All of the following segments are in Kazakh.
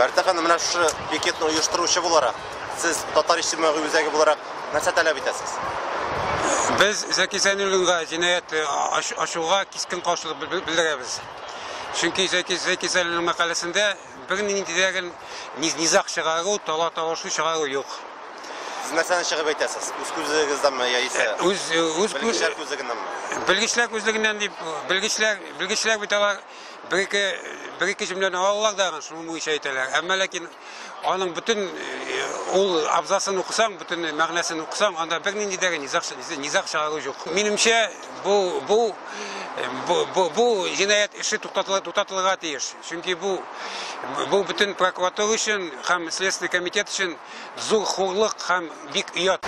бәртә ханым менә шушы пикетны оештыручы буларак сез татар иҗтимагый үзәге буларак нәрсә таләп итәсез Без Зәки Зәйнуллинга җинаять аш- ачуга кискен каршылык бел- белдерәбез. Чөнки Зәки Зәки мәкаләсендә бернинди дигән низак чыгару, тала тавышлы чыгару юк. Сез нәрсәне чыгып әйтәсез үз күзегездәнме яисә Үз үз белгечләр күзегеннәнме белгечләр үзлегеннән дип белгечләр белгечләр бит алар бер ике бер ике җөмләне алалар да шуны буенча әйтәләр. Әмма ләкин аның бөтен э, ул абзасын укысаң, бөтен мәгънәсен укысаң, анда юк. Минемчә, бу бу бу бу, бу җинаять эше туктатыла туктатылырга тиеш. Чөнки бу бу бөтен прокуратура өчен һәм следственный комитет өчен зур хурлык һәм бик оят.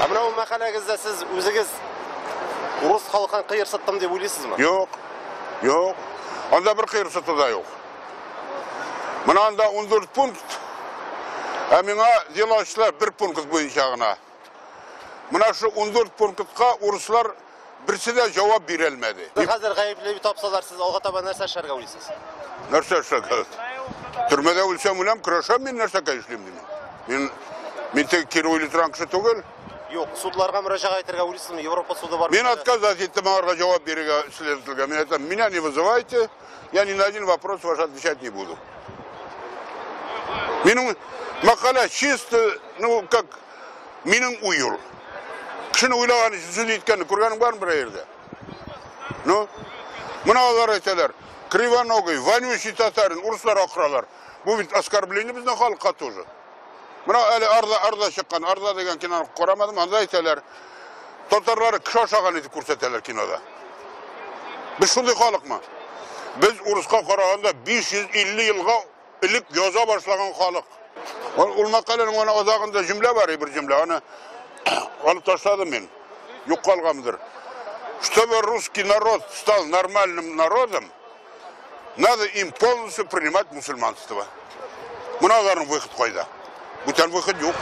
Ә менә ул мәкаләгездә сез үзегез урыс халкын кыерсыттым дип уйлыйсызмы Yok. Yok. Anda bir kıyırsıtı da yok. Mına anda 14 punkt. Әмиңа делачлар bir punkt boyunca гына. Мына şu 14 punktка урыслар берсе дә җавап бирә алмады. Гаепле бит тапсалар сез алга таба нәрсә эшләргә уйлыйсыз Нәрсә эшләгән? Төрмәдә үлсәм үләм, көрәшәм мин нәрсә эшлим дим. Мин мин тек уйлый торган кеше түгел. Юк, судларга мөрәҗәгать итәргә уйлыйсызмы? Европа суды бар. Мин отказ иттем аларга җавап бирергә следователгә. Мин әйтәм, меня не вызывайте, я ни на один вопрос ваш отвечать не буду. Минем мәкалә чисто, ну как минем уйыл. Кешене уйлаган сүз иткәнне күргәнең бармы бер yerдә? Ну, мына алар әйтәләр, кривоногий, вонючий татарин, урыслар акыралар. Бу бит оскорбление безнең халыкка тоже. Мына әле арда арда чыккан, арда дигән киноны карамадым, анда әйтәләр, татарлары кеше ашаган итеп күрсәтәләр кинода. Без шундый халыкмы? Без урыска караганда 550 елга элек яза башлаган халык. Ул ул мәкаләнең аны азагында җөмлә бар, бер җөмлә. Аны алып ташладым мин. Юк калгандыр. Чтобы русский народ стал нормальным народом, надо им полностью принимать мусульманство. Buna onların выход koyda. Bu tane vıhıt yok.